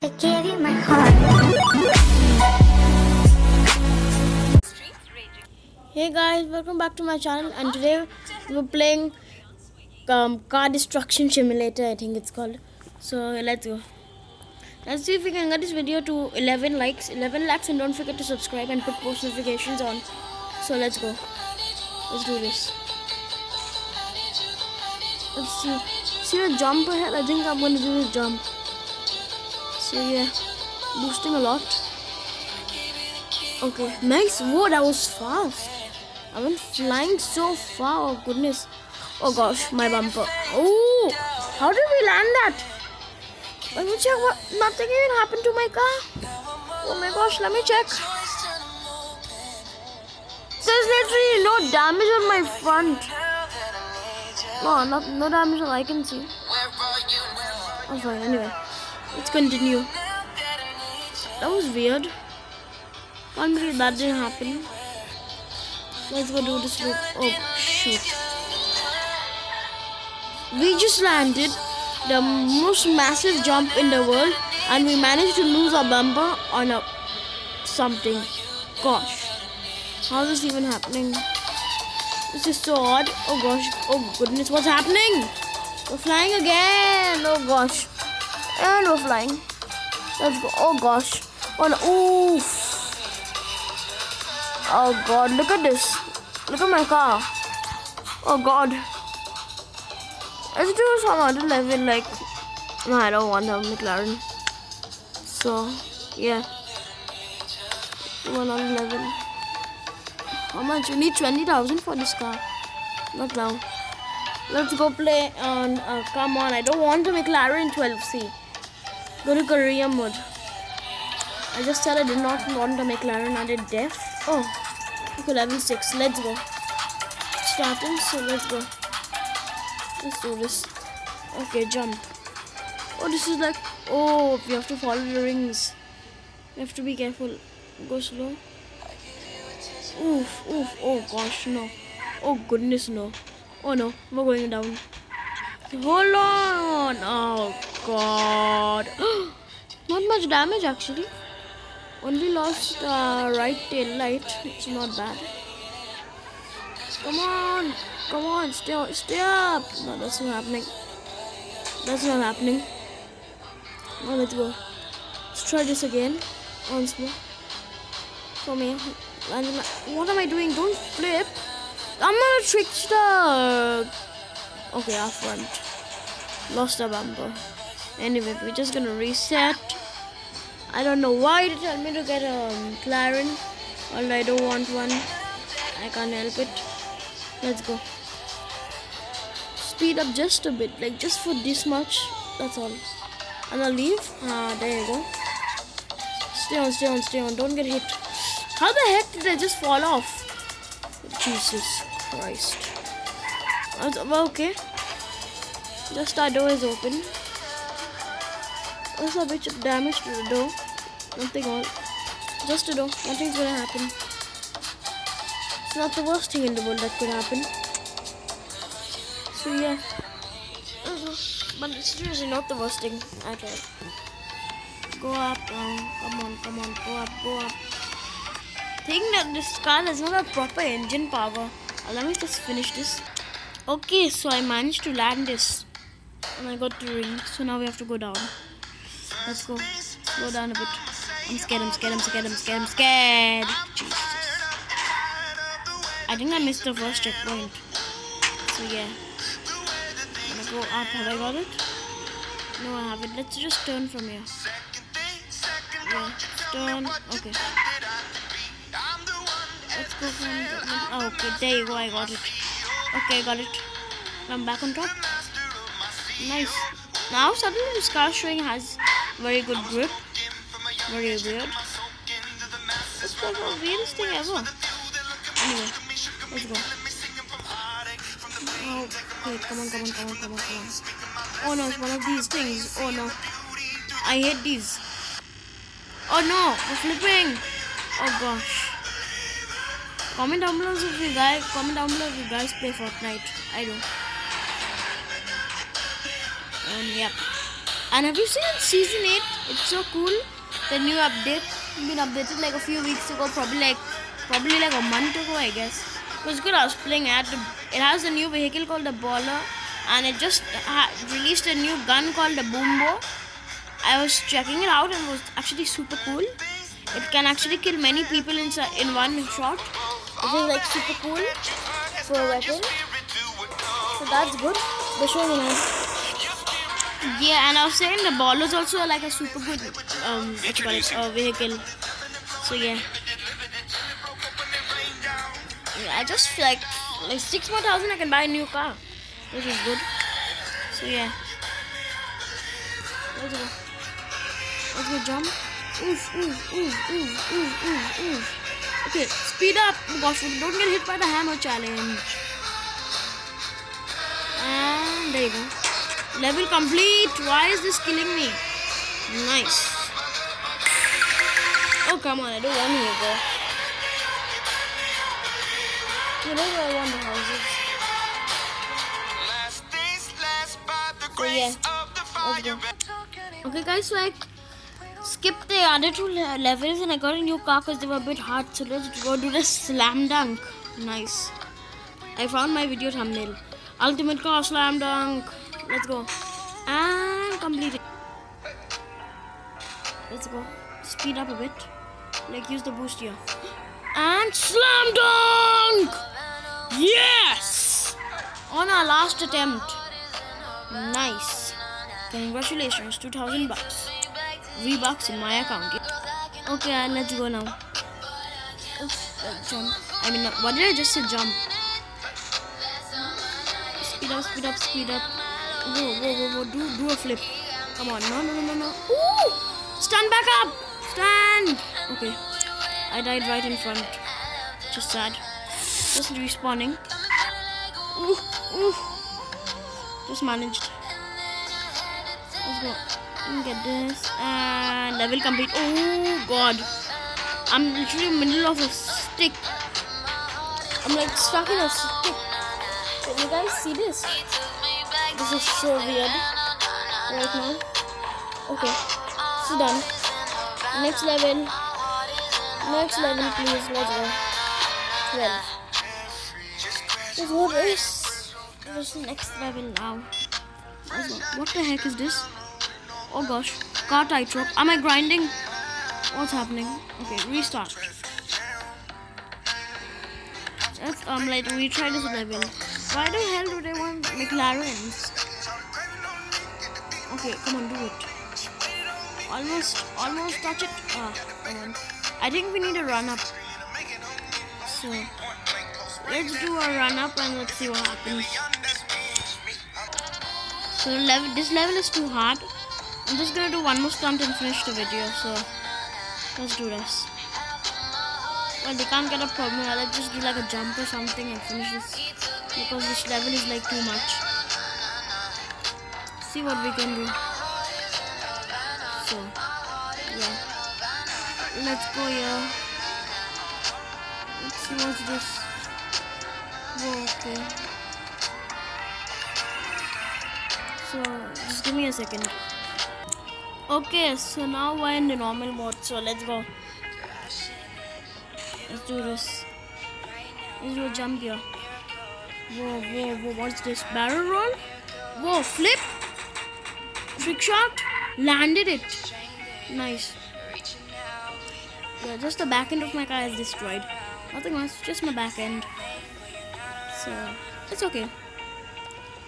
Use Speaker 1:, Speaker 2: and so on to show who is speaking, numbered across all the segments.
Speaker 1: I gave you my heart.
Speaker 2: Hey guys, welcome back to my channel and today we're playing um, Car Destruction Simulator, I think it's called. So let's go. Let's see if we can get this video to 11 likes, 11 likes and don't forget to subscribe and put post notifications on. So let's go. Let's do this. Let's see. See the jump ahead? I think I'm gonna do this jump. So yeah, boosting a lot. Okay, nice. Whoa, that was fast. I went flying so far. Oh goodness. Oh gosh, my bumper. Oh, how did we land that? Let me check. What? Nothing even happened to my car. Oh my gosh, let me check. There's literally no damage on my front. No, not, no damage that I can see. I'm fine. Anyway, let's continue. That was weird. Can't believe that didn't happen. Let's go do this loop. Oh, shoot. We just landed the most massive jump in the world and we managed to lose our bumper on a something. Gosh. How is this even happening? This is so odd. Oh gosh. Oh goodness. What's happening? We're flying again. Oh gosh. And we're flying. Let's go. Oh gosh. Oh no. Oof. Oh god, look at this. Look at my car. Oh god. Let's do some other level like no I don't want a McLaren. So yeah. Do another level. How much? You need twenty thousand for this car. Not now. Let's go play on uh, come on, I don't want a McLaren 12C. Go to career mode. I just said I did not want a McLaren. I did def. Oh, okay, level 6. Let's go. Starting, so let's go. Let's do this. Okay, jump. Oh, this is like. Oh, we have to follow the rings. We have to be careful. Go slow. Oof, oof. Oh gosh, no. Oh goodness, no. Oh no, we're going down. Hold on. Oh god. Not much damage actually. Only lost uh, right tail light. It's not bad. Come on, come on, stay, stay up. No, that's not happening. That's not happening. Now let's go. Let's try this again. Once more. For me. What am I doing? Don't flip. I'm not a trickster. Okay, our front. Lost a bumper. Anyway, we're just gonna reset. I don't know why they tell me to get a McLaren. Well, I don't want one. I can't help it. Let's go. Speed up just a bit, like just for this much. That's all. And I'll leave. Ah, there you go. Stay on, stay on, stay on. Don't get hit. How the heck did I just fall off? Jesus Christ. Well, okay. Just our door is open. What's a bit of damage to the door? Nothing all. Just a door. Nothing's gonna happen. It's not the worst thing in the world that could happen. So yeah. But it's seriously not the worst thing all. Go up, um, come on, come on, go up, go up. Think that this car does not have proper engine power. Uh, let me just finish this. Okay, so I managed to land this. And I got the ring. So now we have to go down. Let's go. Slow down a bit. I'm scared, I'm scared, I'm scared, I'm scared, I'm scared. Jesus. I think I missed the first checkpoint. So yeah. I'm gonna go up. Have I got it? No, I haven't. Let's just turn from here. Yeah, turn. Okay. Let's go from the, oh, okay, there you go, I got it. Okay, I got it. I'm back on top. Nice. Now suddenly this car showing has very good grip. Very weird. It's like the weirdest thing ever. Anyway, let's go. Oh, wait, come on, come on, come on, come on, come on. Oh no, it's one of these things. Oh no. I hate these. Oh no, we're flipping. Oh gosh. Comment down below if you guys comment down below if you guys play Fortnite. I do. Um yep. And have you seen season 8? It's so cool. The new update been updated like a few weeks ago, probably like probably like a month ago, I guess. It was good. I was playing at it has a new vehicle called the Baller, and it just released a new gun called the Boombo. I was checking it out and it was actually super cool. It can actually kill many people in in one shot. Is like super cool for a weapon. So that's good. The show me now. Yeah, and I was saying the ball is also like a super good um what you it, uh, vehicle. So yeah. yeah. I just feel like like six more thousand I can buy a new car. Which is good. So yeah. Let's go. Let's go jump. Oof, oof, oof, oof, oof, oof, oof. Okay, speed up. Oh gosh, don't get hit by the hammer challenge. Level complete. Why is this killing me? Nice. Oh, come on. I don't want to go. Whatever I want the houses. So oh, yeah. Let's go. Okay, guys. So I skipped the other two levels and I got a new car because they were a bit hard. So let's go do the slam dunk. Nice. I found my video thumbnail. Ultimate car slam dunk. Let's go. And complete it. Let's go. Speed up a bit. Like use the boost here. And slam dunk! Yes! On our last attempt. Nice. Congratulations, 2000 bucks. V-bucks in my account. Okay, and let's go now. Oops, jump. I mean, what did I just say? Jump. Speed up, speed up, speed up. Whoa, whoa, whoa, whoa. Do, do a flip. Come on. No, no, no, no, no. Ooh! Stand back up! Stand! Okay. I died right in front. Just sad. Just respawning. Ooh, ooh. Just managed. Let's go. Get this. And level complete. Oh, God. I'm literally in the middle of a stick. I'm like stuck in a stick. Can you guys see this? This is so weird right now. Okay, it's done. Next level. Next level, please. Let's go. 12. Let's go this. Next level now? What the heck is this? Oh gosh. Car tightrope. Am I grinding? What's happening? Okay, restart. Let's um like retry this level. Why the hell do they want McLarens? Okay, come on, do it. Almost, almost touch it. Ah, come on. I think we need a run up. So, let's do a run up and let's see what happens. So, level, this level is too hard. I'm just gonna do one more stunt and finish the video. So, let's do this. Well, they can't get a problem. Let's just do like a jump or something and finish this because this level is like too much. See what we can do. So yeah. Let's go here. Let's see what's this oh, okay so just give me a second. Okay so now we're in the normal mode so let's go. Let's do this. Let's do a jump here Whoa, whoa, whoa, what's this? Barrel roll? Whoa, flip? Trick shot? Landed it. Nice. Yeah, just the back end of my car is destroyed. Nothing else, just my back end. So, it's okay.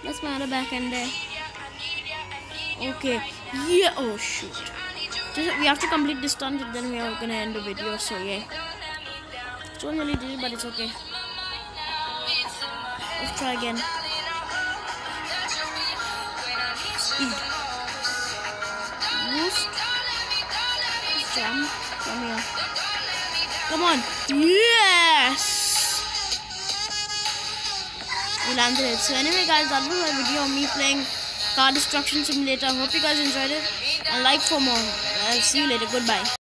Speaker 2: That's my other back end there. Okay. Yeah, oh shoot. Just, we have to complete this stunt and then we are gonna end the video, so yeah. Don't really did it, but it's okay. Let's try again. Boost. Jump. Come here. Come on. Yes! We landed it. So anyway guys, that was my video of me playing Car Destruction Simulator. Hope you guys enjoyed it. And like for more. I'll see you later. Goodbye.